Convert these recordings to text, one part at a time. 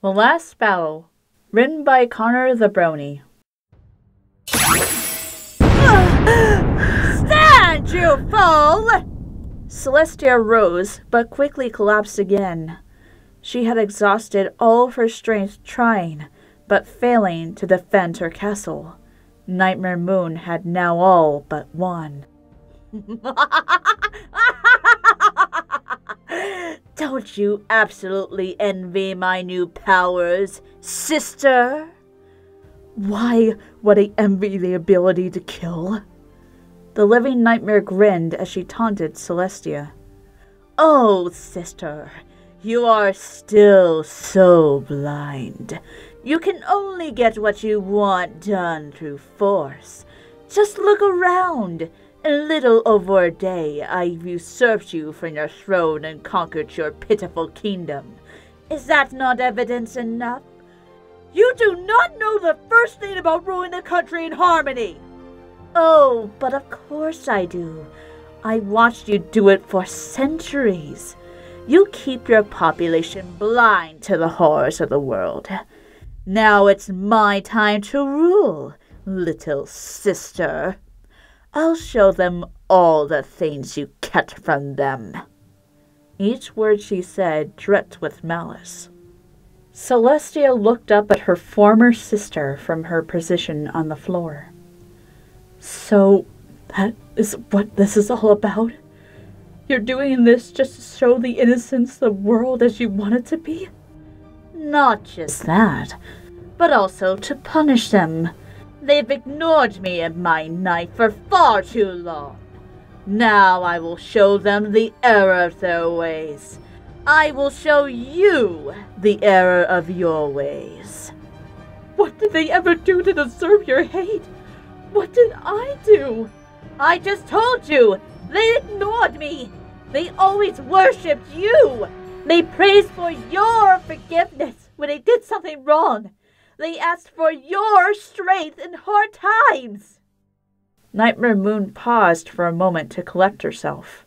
The Last Battle, written by Connor the Brony. Stand, you fool! Celestia rose, but quickly collapsed again. She had exhausted all of her strength trying, but failing to defend her castle. Nightmare Moon had now all but won. Don't you absolutely envy my new powers, sister? Why would I envy the ability to kill? The living nightmare grinned as she taunted Celestia. Oh, sister, you are still so blind. You can only get what you want done through force. Just look around. In little over a day, I've usurped you from your throne and conquered your pitiful kingdom. Is that not evidence enough? You do not know the first thing about ruling a country in harmony. Oh, but of course I do. I watched you do it for centuries. You keep your population blind to the horrors of the world. Now it's my time to rule, little sister. I'll show them all the things you kept from them. Each word she said dripped with malice. Celestia looked up at her former sister from her position on the floor. So, that is what this is all about? You're doing this just to show the innocents the world as you want it to be? Not just that, but also to punish them. They've ignored me and my knife for far too long. Now I will show them the error of their ways. I will show you the error of your ways. What did they ever do to deserve your hate? What did I do? I just told you! They ignored me! They always worshipped you! They praised for your forgiveness when they did something wrong! They asked for your strength in hard times! Nightmare Moon paused for a moment to collect herself.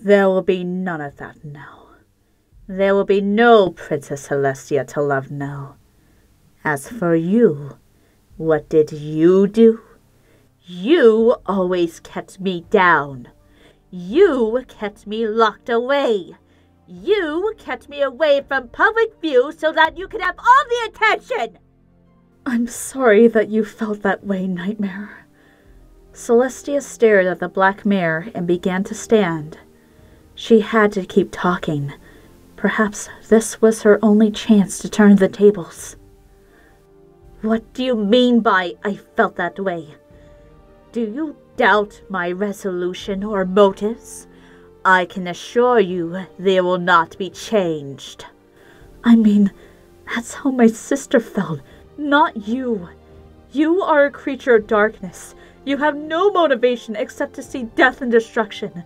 There will be none of that now. There will be no Princess Celestia to love now. As for you, what did you do? You always kept me down. You kept me locked away. You kept me away from public view so that you could have all the attention. I'm sorry that you felt that way, Nightmare. Celestia stared at the black mare and began to stand. She had to keep talking. Perhaps this was her only chance to turn the tables. What do you mean by I felt that way? Do you doubt my resolution or motives? I can assure you they will not be changed. I mean, that's how my sister felt, not you. You are a creature of darkness. You have no motivation except to see death and destruction.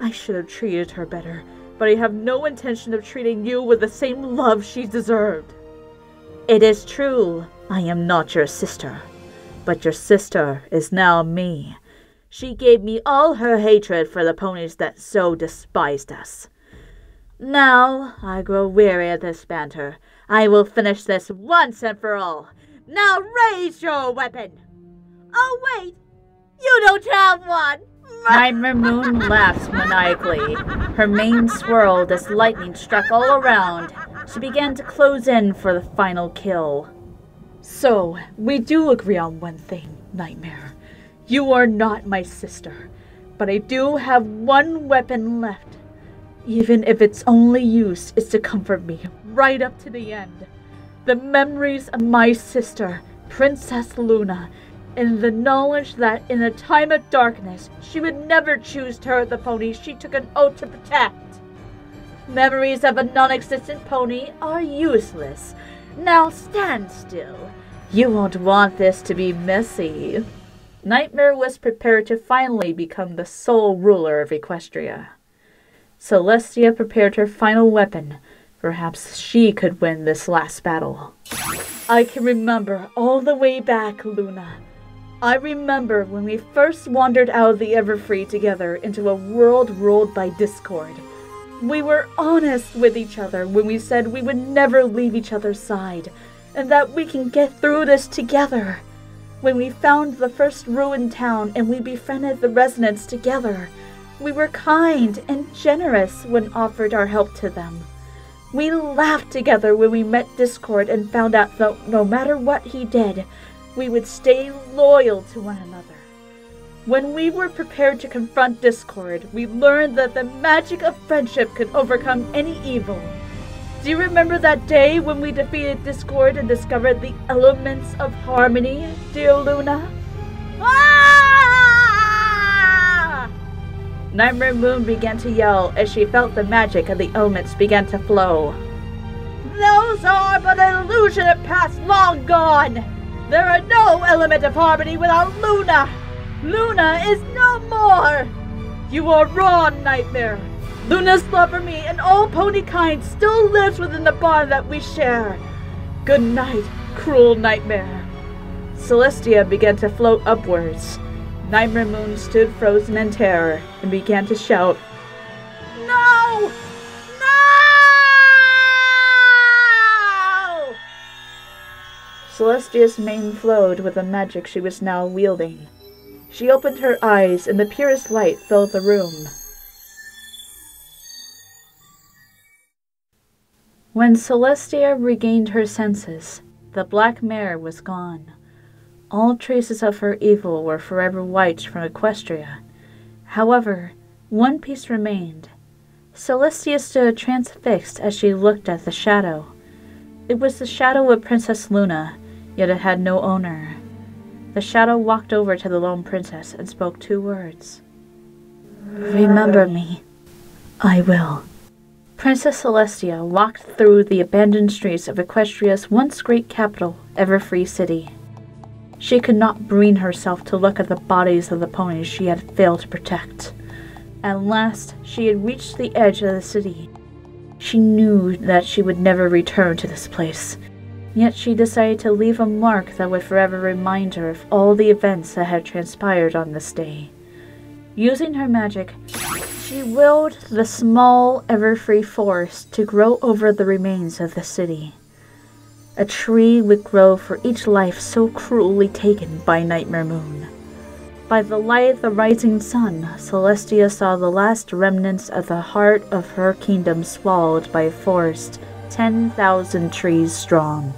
I should have treated her better, but I have no intention of treating you with the same love she deserved. It is true, I am not your sister. But your sister is now me. She gave me all her hatred for the ponies that so despised us. Now I grow weary of this banter. I will finish this once and for all. Now raise your weapon. Oh, wait! You don't have one! Nightmare Moon laughs maniacally. Her mane swirled as lightning struck all around. She began to close in for the final kill. So, we do agree on one thing, Nightmare. You are not my sister, but I do have one weapon left. Even if its only use is to comfort me right up to the end. The memories of my sister, Princess Luna, and the knowledge that in a time of darkness she would never choose to hurt the pony she took an oath to protect. Memories of a non existent pony are useless now stand still. You won't want this to be messy. Nightmare was prepared to finally become the sole ruler of Equestria. Celestia prepared her final weapon. Perhaps she could win this last battle. I can remember all the way back, Luna. I remember when we first wandered out of the Everfree together into a world ruled by discord. We were honest with each other when we said we would never leave each other's side and that we can get through this together. When we found the first ruined town and we befriended the residents together, we were kind and generous when offered our help to them. We laughed together when we met Discord and found out that no matter what he did, we would stay loyal to one another. When we were prepared to confront Discord, we learned that the magic of friendship could overcome any evil. Do you remember that day when we defeated Discord and discovered the elements of harmony, dear Luna? Ah! Nightmare Moon began to yell as she felt the magic of the elements began to flow. Those are but an illusion of past long gone! There are no element of harmony without Luna! Luna is no more! You are wrong, Nightmare. Luna's love for me and all pony kind still lives within the bond that we share. Good night, cruel Nightmare. Celestia began to float upwards. Nightmare Moon stood frozen in terror and began to shout, No! No! Celestia's mane flowed with the magic she was now wielding. She opened her eyes, and the purest light filled the room. When Celestia regained her senses, the black mare was gone. All traces of her evil were forever wiped from Equestria. However, one piece remained. Celestia stood transfixed as she looked at the shadow. It was the shadow of Princess Luna, yet it had no owner. The shadow walked over to the lone princess and spoke two words. Remember me. I will. Princess Celestia walked through the abandoned streets of Equestria's once great capital, Everfree City. She could not bring herself to look at the bodies of the ponies she had failed to protect. At last, she had reached the edge of the city. She knew that she would never return to this place, Yet she decided to leave a mark that would forever remind her of all the events that had transpired on this day. Using her magic, she willed the small, Everfree forest to grow over the remains of the city. A tree would grow for each life so cruelly taken by Nightmare Moon. By the light of the rising sun, Celestia saw the last remnants of the heart of her kingdom swallowed by a forest ten thousand trees strong.